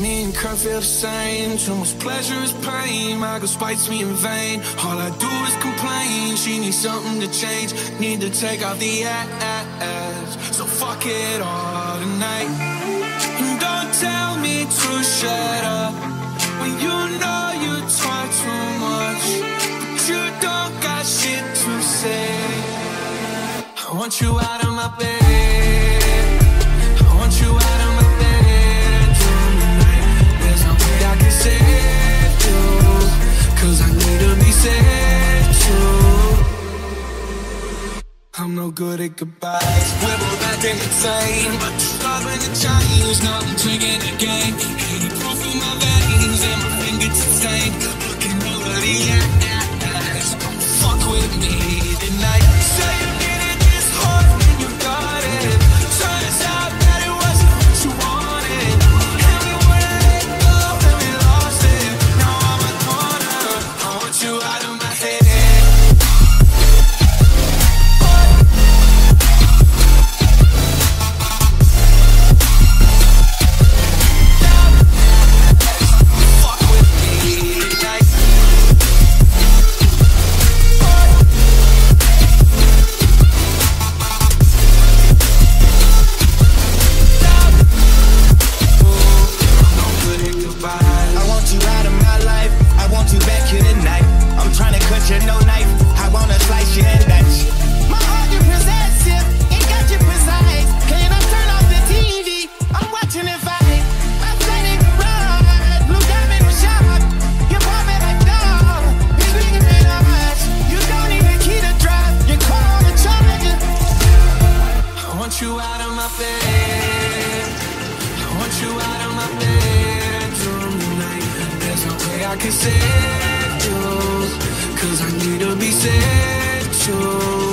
Me and Kurt feel the same. Too much pleasure is pain. My girl spites me in vain. All I do is complain. She needs something to change. Need to take out the ass. So fuck it all tonight. And don't tell me to shut up. When you know you talk too much. But you don't got shit to say. I want you out of my bed. I'm no good at goodbyes. We're both acting insane, but you're stubborn to change. Now I'm drinking again. 80 proof in my veins, and my fingertips stained. Looking over the ass. Don't fuck with me bed. I want you out of my bedroom tonight. There's no way I can save you. Cause I need to be saved too.